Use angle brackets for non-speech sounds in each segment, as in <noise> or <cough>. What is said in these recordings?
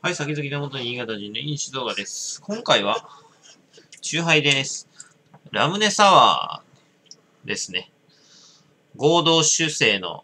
はい、先々の元新潟人の飲酒動画です。今回は、チューハイです。ラムネサワーですね。合同酒精の、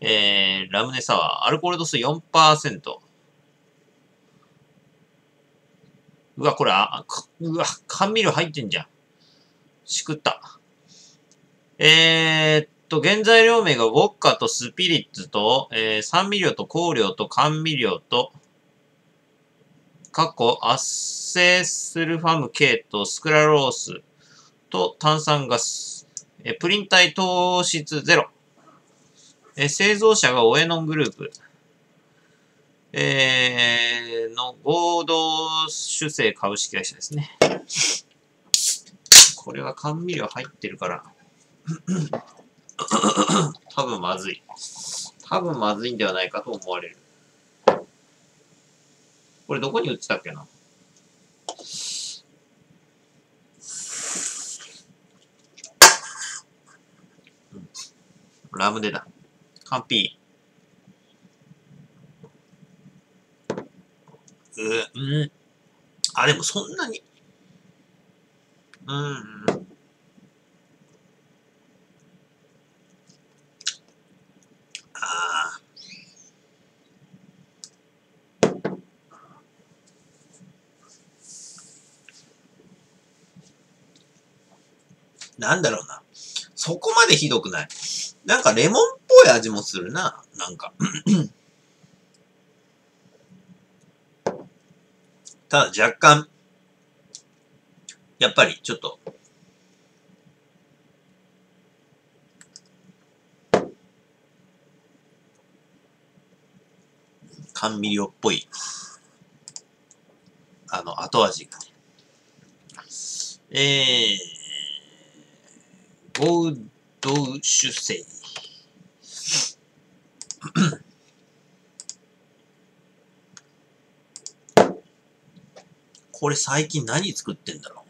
えー、ラムネサワー、アルコール度数4%。うわ、これ、あ、うわ、甘味料入ってんじゃん。しくった。えーっと、原材料名がウォッカとスピリッツと、えー酸味料と香料と甘味料と、過去アッセスルファム系とスクラロースと炭酸ガス、えープリン体糖質ゼロ、えー製造者がオエノングループ、えーの合同酒精株式会社ですね。これは甘味料入ってるから、多分まずい。多分まずいんではないかと思われる。これどこに売ってたっけな？ラムネだ。カンピー。う、うん。あ、でもそんなに。うん。ああ。なんだろうな。そこまでひどくない。なんかレモンっぽい味もするな。なんか。<clears throat> ただ若干、やっぱりちょっと、甘味料っぽい、あの、後味がね。えー、合同酒精。<coughs> これ最近何作ってんだろう？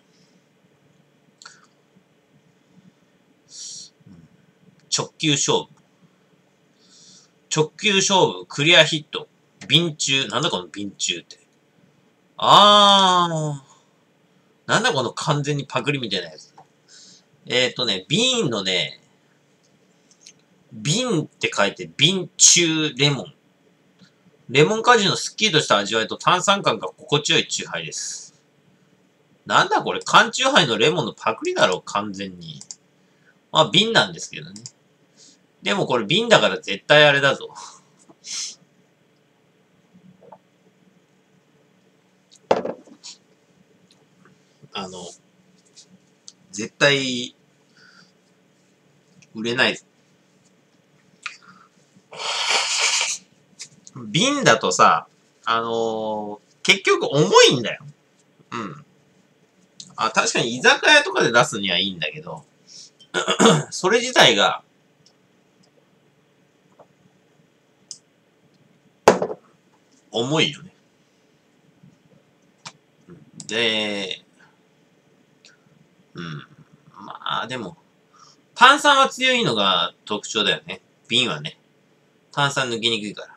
直球勝負。直球勝負、クリアヒット。瓶中。なんだこの瓶中って。あー。なんだこの完全にパクリみたいなやつ。えっ、ー、とね、瓶のね、瓶って書いて、瓶中レモン。レモン果汁のスッキリとした味わいと炭酸感が心地よいチューハイです。なんだこれ、缶チューハイのレモンのパクリだろう、完全に。まあ、瓶なんですけどね。でもこれ瓶だから絶対あれだぞ。あの、絶対、売れない。瓶だとさ、あのー結局重いんだよ。うん。あ、確かに居酒屋とかで出すにはいいんだけど、<clears throat> それ自体が、重いよね。で、うん。まあ、でも、炭酸は強いのが特徴だよね。瓶はね。炭酸抜きにくいから。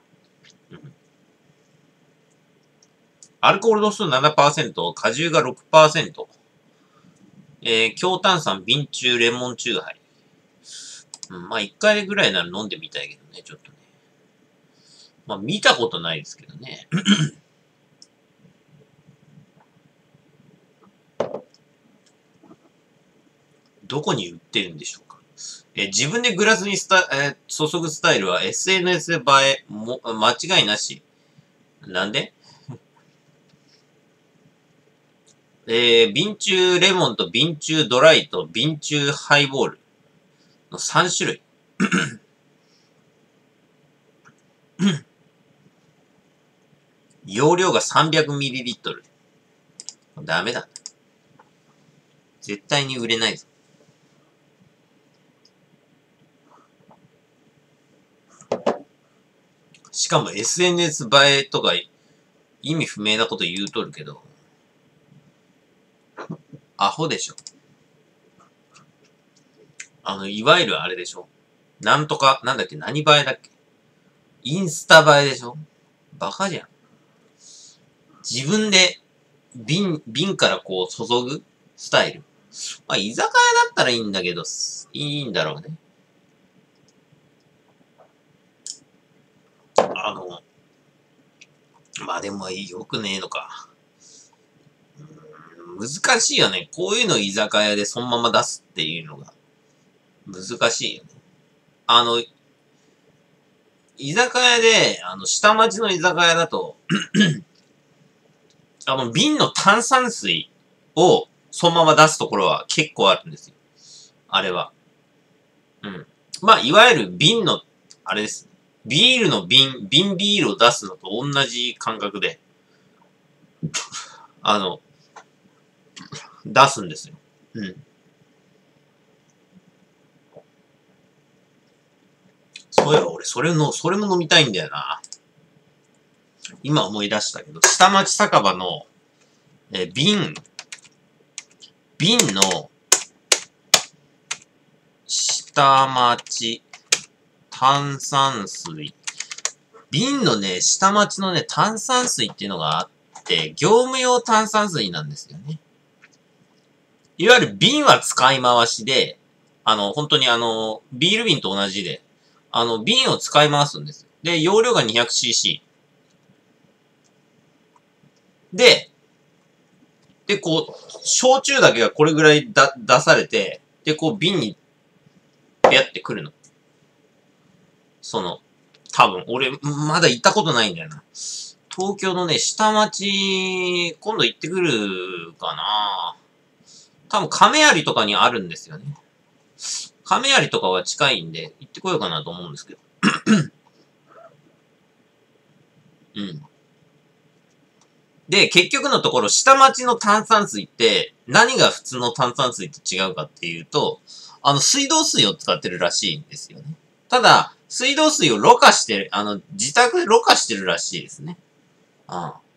アルコール度数7%、果汁が6%。えー、強炭酸、瓶中、レモンチューハイ。うん、まあ、一回ぐらいなら飲んでみたいけどね、ちょっとね。まあ、見たことないですけどね。どこに売ってるんでしょうか？え自分でグラスにスタ、えー注ぐスタイルは SNS 映えも、間違いなし。なんで？<laughs> えー、瓶中レモンと瓶中ドライと瓶中ハイボールの3種類。<coughs> 容量が 300ml。ダメだ。絶対に売れないぞ。しかも SNS 映えとか意味不明なこと言うとるけど、アホでしょ。あの、いわゆるあれでしょ。なんとか、なんだっけ、何映えだっけ。インスタ映えでしょ。バカじゃん。自分で瓶、瓶からこう注ぐスタイル。まあ、居酒屋だったらいいんだけど、いいんだろうね。あの、まあでもよくねえのか。難しいよね。こういうの居酒屋でそのまま出すっていうのが。難しいよね。あの、居酒屋で、あの、下町の居酒屋だとあの、瓶の炭酸水をそのまま出すところは結構あるんですよ。あれは。うん。まあ、いわゆる瓶の、あれですね。ビールの瓶、瓶ビールを出すのと同じ感覚で、<laughs> あの、出すんですよ。うん。そういえば俺、それの、それも飲みたいんだよな。今思い出したけど、下町酒場の、え、瓶、瓶の、下町炭酸水。瓶のね、下町のね、炭酸水っていうのがあって、業務用炭酸水なんですよね。いわゆる瓶は使い回しで、あの、本当にあの、ビール瓶と同じで、あの、瓶を使い回すんです。で、容量が 200cc。で、で、こう、焼酎だけがこれぐらいだ出されて、で、こう瓶に、やってくるの。その、多分、俺、まだ行ったことないんだよな。東京のね、下町、今度行ってくるかな多分、亀有とかにあるんですよね。亀有とかは近いんで、行ってこようかなと思うんですけど。うん。で、結局のところ、下町の炭酸水って、何が普通の炭酸水と違うかっていうと、あの、水道水を使ってるらしいんですよね。ただ、水道水をろ過してる、あの、自宅でろ過してるらしいですね。ああ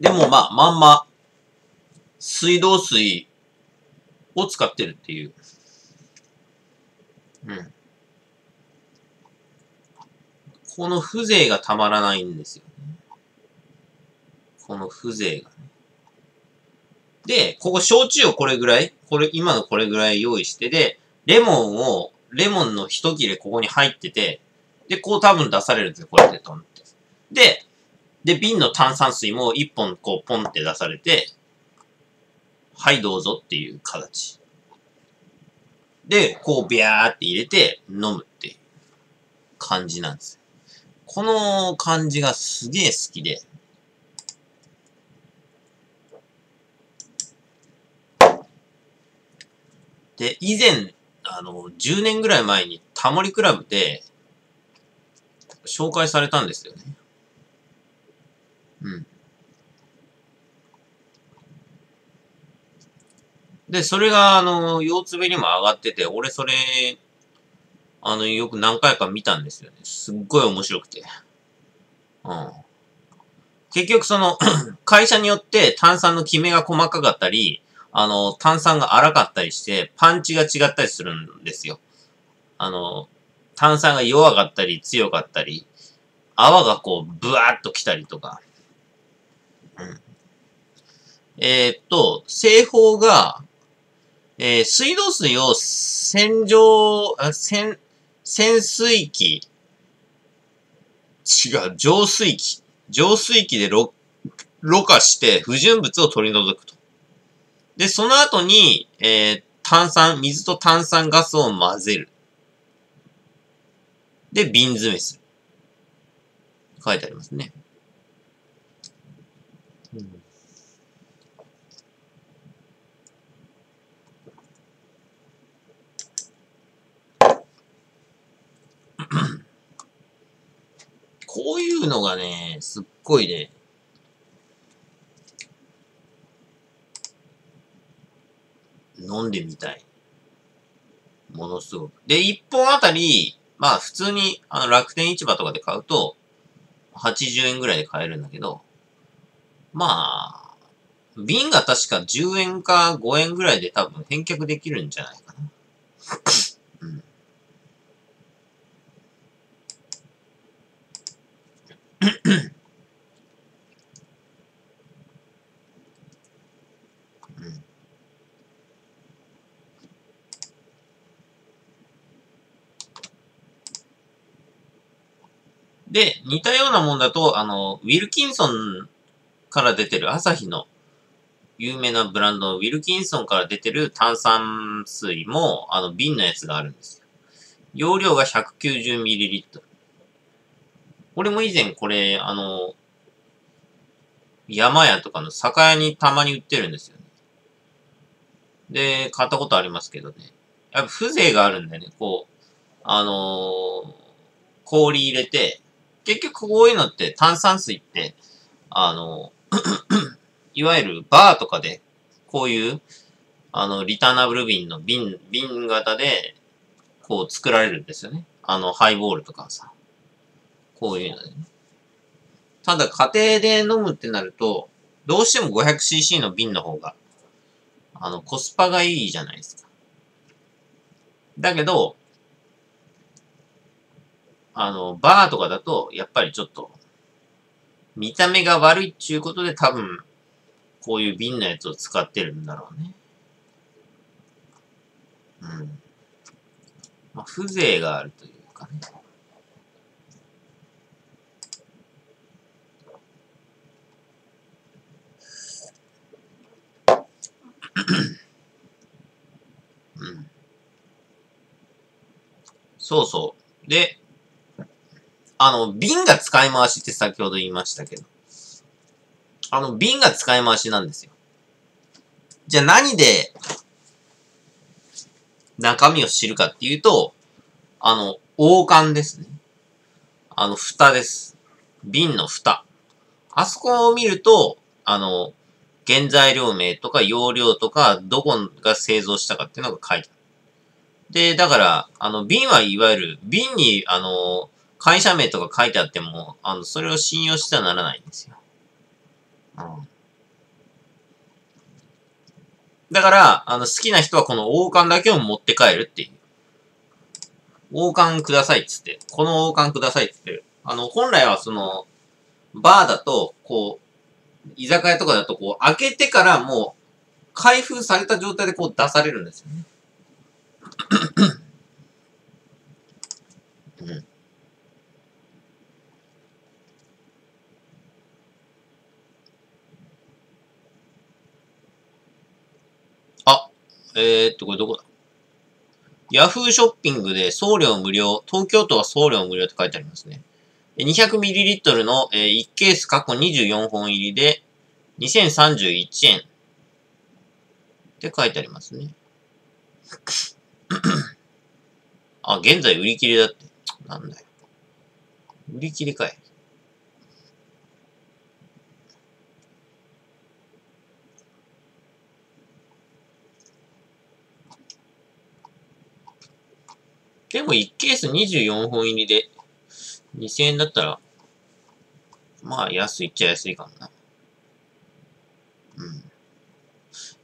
でもまあ、まんま、水道水を使ってるっていう。うん。この風情がたまらないんですよ。この風情が。で、ここ焼酎をこれぐらい、これ、今のこれぐらい用意して、で、レモンを、レモンの一切れここに入ってて、で、こう多分出されるんですよ、こうやってトンって。で、で、瓶の炭酸水も一本こうポンって出されて、はいどうぞっていう形。で、こうビャーって入れて飲むっていう感じなんです。この感じがすげえ好きで。で、以前、あの、10年ぐらい前にタモリクラブで紹介されたんですよね。うん。で、それが、あの、腰つべにも上がってて、俺それ、あの、よく何回か見たんですよね。すっごい面白くて。うん。結局その <clears throat> 会社によって炭酸の決めが細かかったり、あの、炭酸が荒かったりして、パンチが違ったりするんですよ。あの、炭酸が弱かったり強かったり、泡がこう、ブワーっと来たりとか。うん。えー、っと、製法が、えー、水道水を洗浄、洗、潜水器、違う、浄水器。浄水器でろ、ろ過して不純物を取り除くと。で、その後に、えー、炭酸、水と炭酸ガスを混ぜる。で、瓶詰めする。書いてありますね。<coughs> こういうのがね、すっごいね、飲んでみたい。ものすごく。で、1本あたり、まあ普通にあの楽天市場とかで買うと、80円ぐらいで買えるんだけど、まあ、瓶が確か10円か5円ぐらいで多分返却できるんじゃないかな。うん。で、似たようなもんだと、あの、ウィルキンソンから出てる朝日の有名なブランドのウィルキンソンから出てる炭酸水も、あの、瓶のやつがあるんですよ。容量が 190ml。俺も以前これ、あの、山屋とかの酒屋にたまに売ってるんですよね。で、買ったことありますけどね。やっぱ風情があるんだよね。こう、あのー、氷入れて、結局こういうのって炭酸水って、あの、<clears throat> いわゆるバーとかで、こういう、あの、リターナブル瓶の瓶、瓶型で、こう作られるんですよね。あの、ハイボールとかさ。こういうのでね。ただ家庭で飲むってなると、どうしても 500cc の瓶の方が、あの、コスパがいいじゃないですか。だけど、あの、バーとかだと、やっぱりちょっと、見た目が悪いっていうことで多分、こういう瓶のやつを使ってるんだろうね。うん。まあ、風情があるというかね。うん。そうそう。で、あの、瓶が使い回しって先ほど言いましたけど。あの、瓶が使い回しなんですよ。じゃあ何で中身を知るかっていうと、あの、王冠ですね。あの、蓋です。瓶の蓋。あそこを見ると、あの、原材料名とか容量とか、どこが製造したかっていうのが書いてある。で、だから、あの、瓶はいわゆる、瓶に、あの、会社名とか書いてあっても、あの、それを信用してはならないんですよ。うん。だから、あの、好きな人はこの王冠だけを持って帰るっていう。王冠くださいっつって、この王冠くださいっつって、あの、本来はその、バーだと、こう、居酒屋とかだと、こう、開けてからもう、開封された状態でこう出されるんですよね。うん。えー、っと、これどこだ？ヤフーショッピングで送料無料、東京都は送料無料って書いてありますね。200ml の、え1ケース過去24本入りで2031円って書いてありますね。あ、現在売り切れだって。なんだよ。売り切れかい。でも1ケース24本入りで2000円だったら、まあ安いっちゃ安いかもな。うん。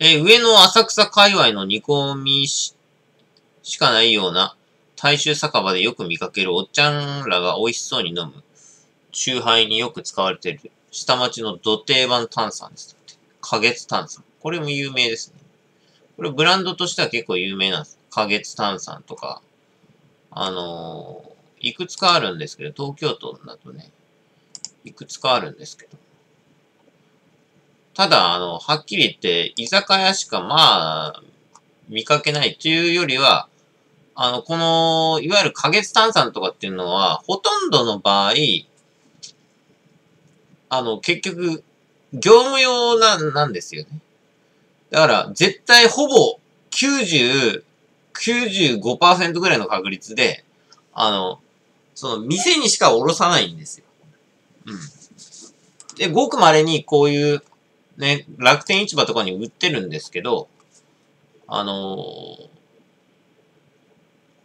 え上の浅草界隈の煮込みししかないような大衆酒場でよく見かけるおっちゃんらが美味しそうに飲む、酎ハイによく使われている下町の土定番炭酸です。花月炭酸。これも有名ですね。これブランドとしては結構有名なんです。花月炭酸とか、あのー、いくつかあるんですけど、東京都だとね、いくつかあるんですけど。ただ、あの、はっきり言って、居酒屋しかまあ、見かけないというよりは、あの、この、いわゆる花月炭酸とかっていうのは、ほとんどの場合、あの、結局、業務用な、なんですよね。だから、絶対ほぼ90、95%ぐらいの確率で、あの、その店にしかおろさないんですよ。うん。で、ごく稀にこういう、ね、楽天市場とかに売ってるんですけど、あのー、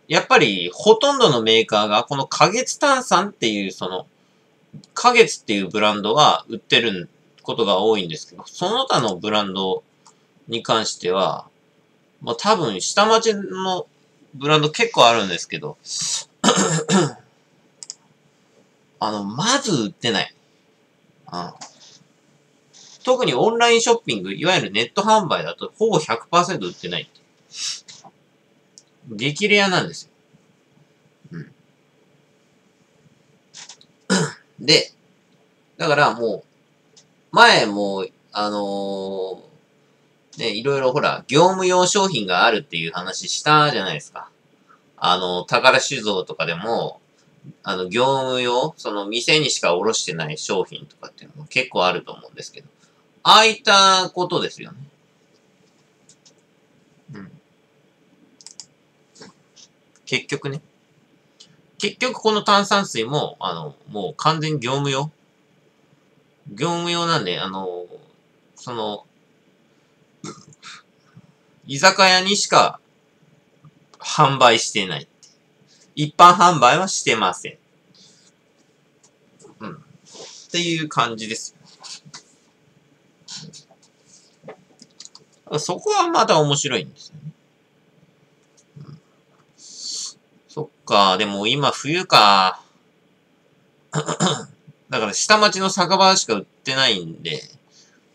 やっぱりほとんどのメーカーがこの花月炭酸っていうその、花月っていうブランドは売ってることが多いんですけど、その他のブランドに関しては、まあ多分下町のブランド結構あるんですけど、<clears throat> あの、まず売ってない。うん。特にオンラインショッピング、いわゆるネット販売だとほぼ100%売ってない激レアなんですよ。うん。で、だからもう、前も、あのーね、いろいろほら、業務用商品があるっていう話したじゃないですか。あの、宝酒造とかでも、あの、業務用、その店にしか卸してない商品とかっていうのも結構あると思うんですけど、ああいったことですよね。うん。結局ね。結局この炭酸水も、あの、もう完全業務用。業務用なんで、あの、その、居酒屋にしか販売してない。一般販売はしてません。うん。っていう感じです。そこはまた面白いんですよね。そっか、でも今冬か。<coughs> だから下町の酒場しか売ってないんで、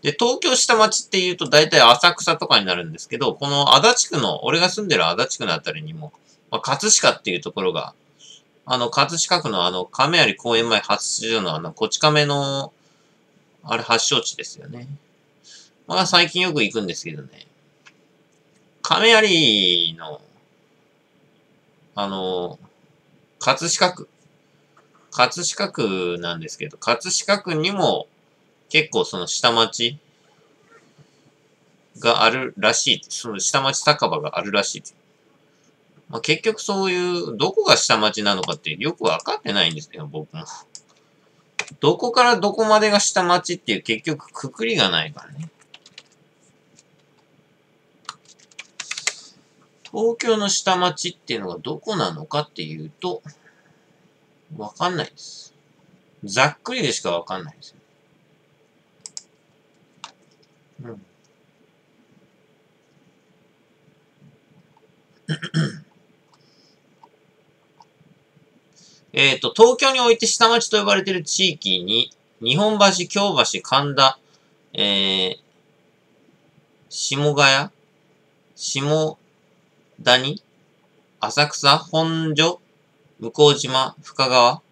で、東京下町って言うと大体浅草とかになるんですけど、この足立区の、俺が住んでる足立区のあたりにも、まあ、葛飾っていうところが、あの、葛飾区のあの、亀有公園前発出所のあの、こち亀の、あれ発祥地ですよね。まあ最近よく行くんですけどね。亀有の、あの、葛飾区。葛飾区なんですけど、葛飾区にも結構その下町があるらしい。その下町酒場があるらしい。まあ、結局そういう、どこが下町なのかってよくわかってないんですよ、僕も。どこからどこまでが下町っていう結局くくりがないからね。東京の下町っていうのがどこなのかっていうと、わかんないです。ざっくりでしかわかんないです。<coughs> えっと、東京において下町と呼ばれている地域に、日本橋、京橋、神田、えー、下ヶ谷、下谷、浅草、本所、向島、深川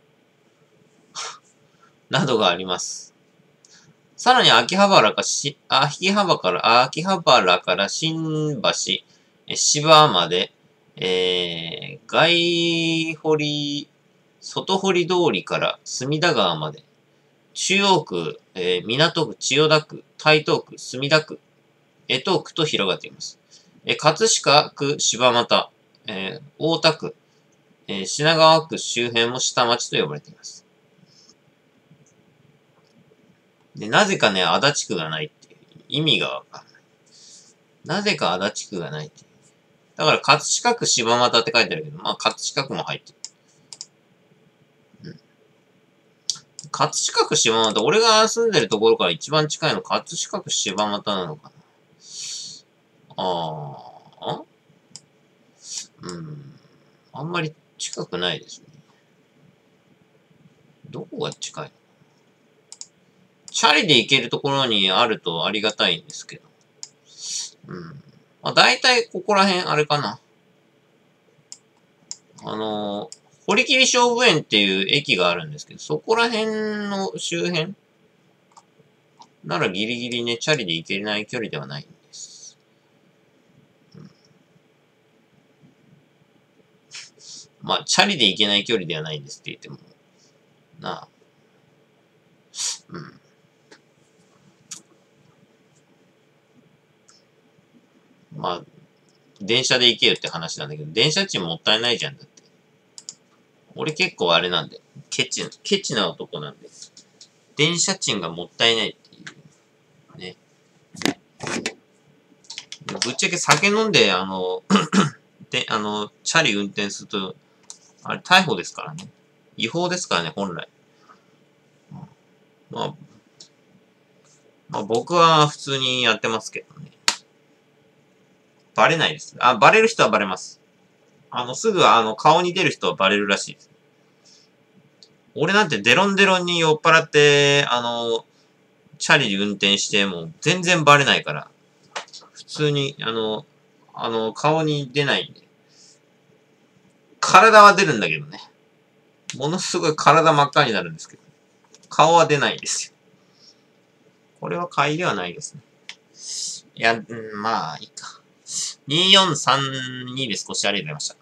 <laughs> などがあります。さらに秋葉原かし、秋葉原から、秋葉原から新橋、芝まで、えー、外堀、外堀通りから隅田川まで、中央区、えー、港区、千代田区、台東区、墨田区、江東区と広がっています。えー、葛飾区、柴又、えー、大田区、えー、品川区周辺も下町と呼ばれています。で、なぜかね、足立区がないっていう意味がわかんない。なぜか足立区がないっていう。だから、葛飾区柴又って書いてあるけど、まあ、葛飾区も入ってる。うん。葛飾区柴又、俺が住んでるところから一番近いの葛飾区柴又なのかな。ああ。うん。あんまり近くないですね。どこが近いの？チャリで行けるところにあるとありがたいんですけど。うん。まあ、大体ここら辺、あれかな。あの堀切勝負園っていう駅があるんですけど、そこら辺の周辺？ならギリギリね、チャリで行けない距離ではないんです。うん、まあ、チャリで行けない距離ではないんですって言っても、なあ。うん。まあ、電車で行けよって話なんだけど、電車賃もったいないじゃんだって。俺結構あれなんで、ケチ、ケチな男なんで、電車賃がもったいないっていう。ね。ぶっちゃけ酒飲んで、あの、<coughs> で、あの、チャリ運転すると、あれ逮捕ですからね。違法ですからね、本来。まあ、まあ僕は普通にやってますけど。バレないです。あ、バレる人はバレます。あの、すぐ、あの、顔に出る人はバレるらしいです。俺なんてデロンデロンに酔っ払って、あの、チャリで運転しても全然バレないから、普通に、あの、あの、顔に出ないんで。体は出るんだけどね。ものすごい体真っ赤になるんですけど、顔は出ないですよ。これは買いではないですね。いや、うん、まあ、いいか。2432で少しあれになりました。